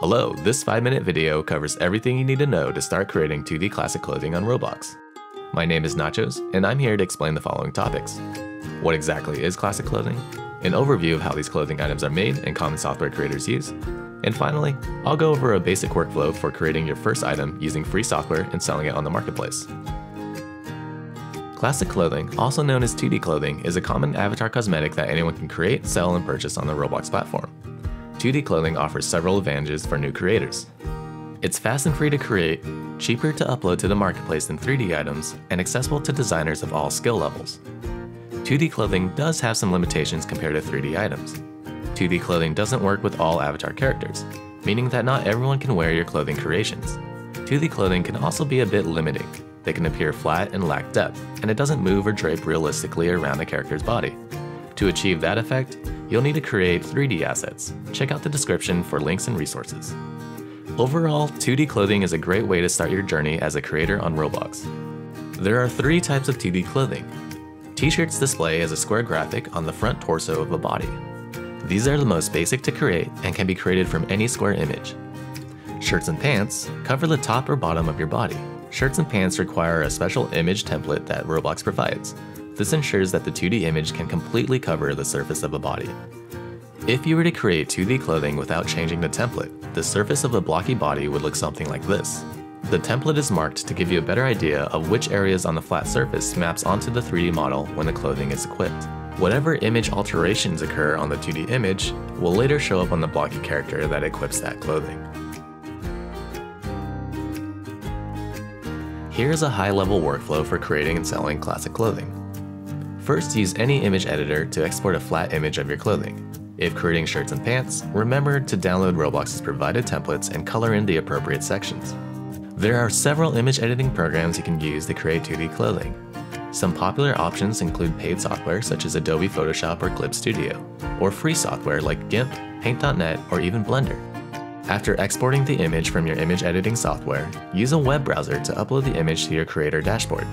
Hello, this 5 minute video covers everything you need to know to start creating 2D classic clothing on Roblox. My name is Naahchos, and I'm here to explain the following topics. What exactly is classic clothing? An overview of how these clothing items are made and common software creators use. And finally, I'll go over a basic workflow for creating your first item using free software and selling it on the marketplace. Classic clothing, also known as 2D clothing, is a common avatar cosmetic that anyone can create, sell, and purchase on the Roblox platform. 2D clothing offers several advantages for new creators. It's fast and free to create, cheaper to upload to the marketplace than 3D items, and accessible to designers of all skill levels. 2D clothing does have some limitations compared to 3D items. 2D clothing doesn't work with all avatar characters, meaning that not everyone can wear your clothing creations. 2D clothing can also be a bit limiting. They can appear flat and lack depth, and it doesn't move or drape realistically around the character's body. To achieve that effect, you'll need to create 3D assets. Check out the description for links and resources. Overall, 2D clothing is a great way to start your journey as a creator on Roblox. There are three types of 2D clothing. T-shirts display as a square graphic on the front torso of a body. These are the most basic to create and can be created from any square image. Shirts and pants cover the top or bottom of your body. Shirts and pants require a special image template that Roblox provides. This ensures that the 2D image can completely cover the surface of a body. If you were to create 2D clothing without changing the template, the surface of a blocky body would look something like this. The template is marked to give you a better idea of which areas on the flat surface maps onto the 3D model when the clothing is equipped. Whatever image alterations occur on the 2D image will later show up on the blocky character that equips that clothing. Here's a high-level workflow for creating and selling classic clothing. First, use any image editor to export a flat image of your clothing. If creating shirts and pants, remember to download Roblox's provided templates and color in the appropriate sections. There are several image editing programs you can use to create 2D clothing. Some popular options include paid software such as Adobe Photoshop or Clip Studio, or free software like GIMP, Paint.net, or even Blender. After exporting the image from your image editing software, use a web browser to upload the image to your creator dashboard.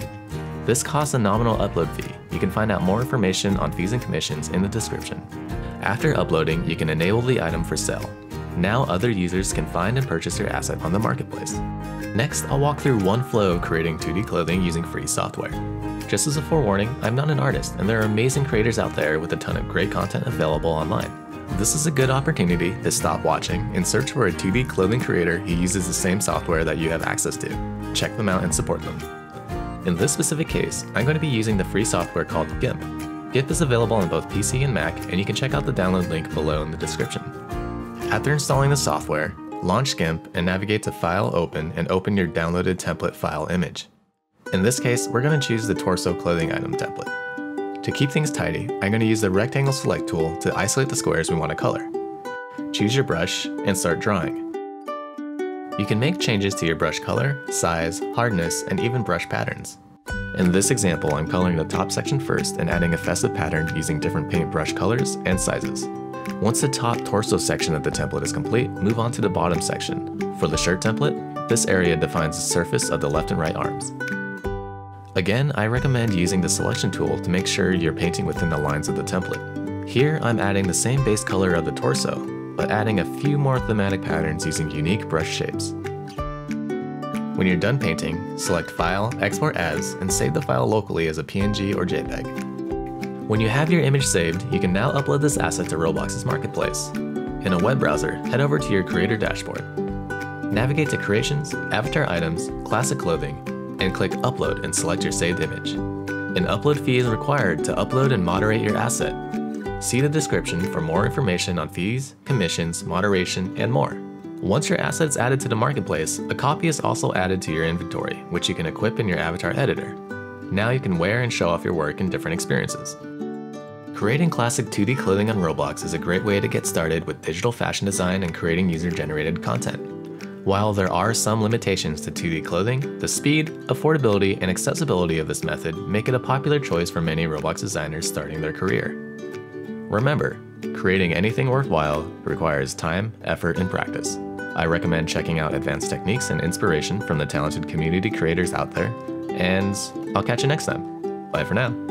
This costs a nominal upload fee. You can find out more information on fees and commissions in the description. After uploading, you can enable the item for sale. Now other users can find and purchase your asset on the marketplace. Next, I'll walk through one flow of creating 2D clothing using free software. Just as a forewarning, I'm not an artist, and there are amazing creators out there with a ton of great content available online. This is a good opportunity to stop watching and search for a 2D clothing creator who uses the same software that you have access to. Check them out and support them. In this specific case, I'm going to be using the free software called GIMP. GIMP is available on both PC and Mac, and you can check out the download link below in the description. After installing the software, launch GIMP and navigate to File Open and open your downloaded template file image. In this case, we're going to choose the torso clothing item template. To keep things tidy, I'm going to use the rectangle select tool to isolate the squares we want to color. Choose your brush and start drawing. You can make changes to your brush color, size, hardness, and even brush patterns. In this example, I'm coloring the top section first and adding a festive pattern using different paintbrush colors and sizes. Once the top torso section of the template is complete, move on to the bottom section. For the shirt template, this area defines the surface of the left and right arms. Again, I recommend using the selection tool to make sure you're painting within the lines of the template. Here, I'm adding the same base color of the torso, but adding a few more thematic patterns using unique brush shapes. When you're done painting, select File, Export As, and save the file locally as a PNG or JPEG. When you have your image saved, you can now upload this asset to Roblox's marketplace. In a web browser, head over to your creator dashboard. Navigate to Creations, Avatar Items, Classic Clothing, and click Upload and select your saved image. An upload fee is required to upload and moderate your asset, See the description for more information on fees, commissions, moderation, and more. Once your asset's added to the marketplace, a copy is also added to your inventory, which you can equip in your avatar editor. Now you can wear and show off your work in different experiences. Creating classic 2D clothing on Roblox is a great way to get started with digital fashion design and creating user-generated content. While there are some limitations to 2D clothing, the speed, affordability, and accessibility of this method make it a popular choice for many Roblox designers starting their career. Remember, creating anything worthwhile requires time, effort, and practice. I recommend checking out advanced techniques and inspiration from the talented community creators out there, and I'll catch you next time. Bye for now.